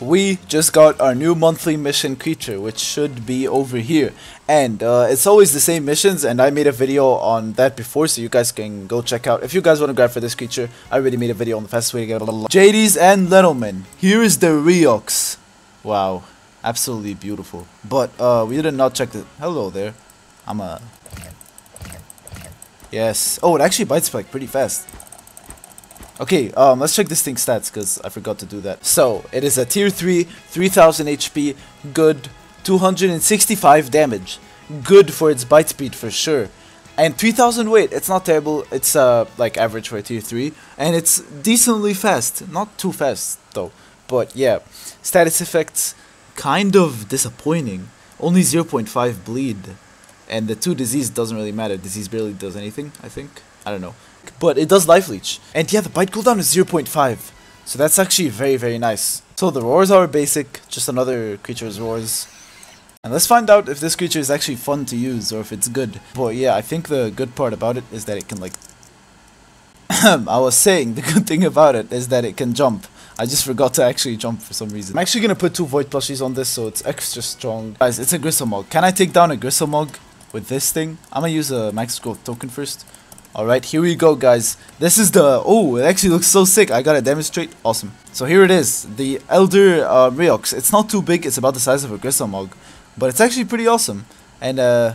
We just got our new monthly mission creature, which should be over here. And uh, it's always the same missions, and I made a video on that before, so you guys can go check out. If you guys want to grab for this creature, I already made a video on the fastest way to get a little... JD's and Littleman. Here is the Reeox. Wow, absolutely beautiful. But uh, we did not check the... Hello there. I'm a... Yes. Oh, it actually bites like pretty fast. Okay, um, let's check this thing's stats, because I forgot to do that. So, it is a tier 3, 3000 HP, good, 265 damage. Good for its bite speed for sure. And 3000 weight, it's not terrible, it's uh, like average for a tier 3. And it's decently fast, not too fast though. But yeah, status effects, kind of disappointing. Only 0.5 bleed. And the 2 disease doesn't really matter, disease barely does anything, I think. I don't know but it does life leech. And yeah, the bite cooldown is 0.5. So that's actually very, very nice. So the roars are basic, just another creature's roars. And let's find out if this creature is actually fun to use or if it's good. But yeah, I think the good part about it is that it can like... I was saying, the good thing about it is that it can jump. I just forgot to actually jump for some reason. I'm actually gonna put two Void plushies on this so it's extra strong. Guys, it's a Gristlemog. Can I take down a Gristlemog with this thing? I'm gonna use a Max Growth token first. Alright, here we go guys. This is the... Oh, it actually looks so sick. I gotta demonstrate. Awesome. So here it is. The Elder uh. It's not too big. It's about the size of a Gristlemog. But it's actually pretty awesome. And, uh...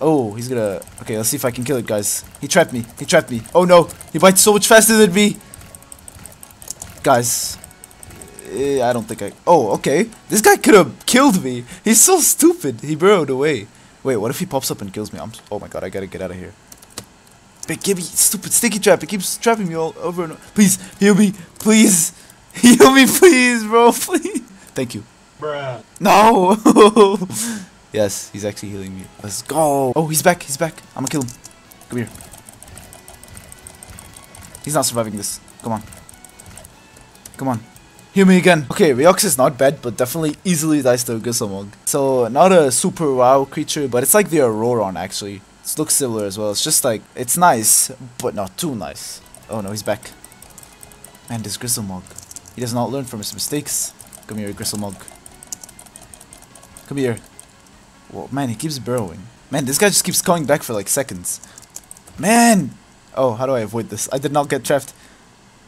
Oh, he's gonna... Okay, let's see if I can kill it, guys. He trapped me. He trapped me. Oh, no. He bites so much faster than me. Guys. Eh, I don't think I... Oh, okay. This guy could have killed me. He's so stupid. He burrowed away. Wait, what if he pops up and kills me? I'm... Oh my god, I gotta get out of here. Big Gibby, stupid sticky trap. It keeps trapping me all over and over. Please, heal me. Please. Heal me, please, bro. Please. Thank you. Bruh. No. yes, he's actually healing me. Let's go. Oh, he's back. He's back. I'm gonna kill him. Come here. He's not surviving this. Come on. Come on. Heal me again. Okay, Reeox is not bad, but definitely easily dies to a So, not a super wow creature, but it's like the Auroron, actually. It looks similar as well. It's just like, it's nice, but not too nice. Oh no, he's back. Man, this Gristlemog. He does not learn from his mistakes. Come here, Gristlemog. Come here. Whoa, man, he keeps burrowing. Man, this guy just keeps coming back for like seconds. Man! Oh, how do I avoid this? I did not get trapped.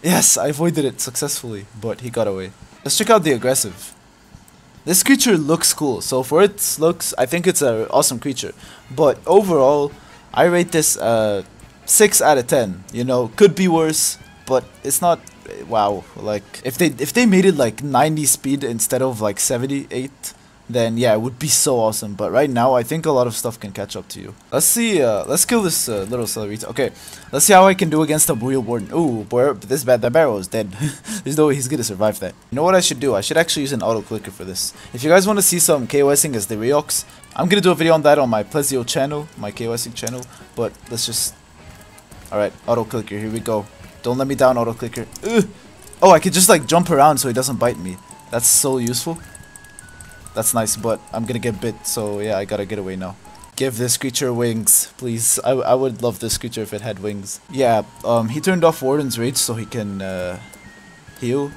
Yes, I avoided it successfully, but he got away. Let's check out the aggressive. This creature looks cool, so for its looks, I think it's an awesome creature. But overall, I rate this uh, 6 out of 10. You know, could be worse, but it's not wow. Like if they if they made it like 90 speed instead of like 78, then yeah, it would be so awesome. But right now, I think a lot of stuff can catch up to you. Let's see. Uh, let's kill this uh, little Celerita. Okay, let's see how I can do against a Boreal Warden. Ooh, boy, this bad. That barrel is dead. There's no way he's gonna survive that. You know what I should do? I should actually use an auto clicker for this. If you guys want to see some KOSing as the Reeox, I'm gonna do a video on that on my Plesio channel, my KOSing channel. But let's just. All right, auto clicker. Here we go. Don't let me down, auto clicker. Ugh. Oh, I could just like jump around so he doesn't bite me. That's so useful. That's nice, but I'm gonna get bit, so yeah, I gotta get away now. Give this creature wings, please. I, I would love this creature if it had wings. Yeah, um, he turned off Warden's Rage so he can, uh, heal.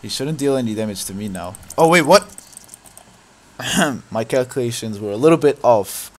He shouldn't deal any damage to me now. Oh, wait, what? My calculations were a little bit off.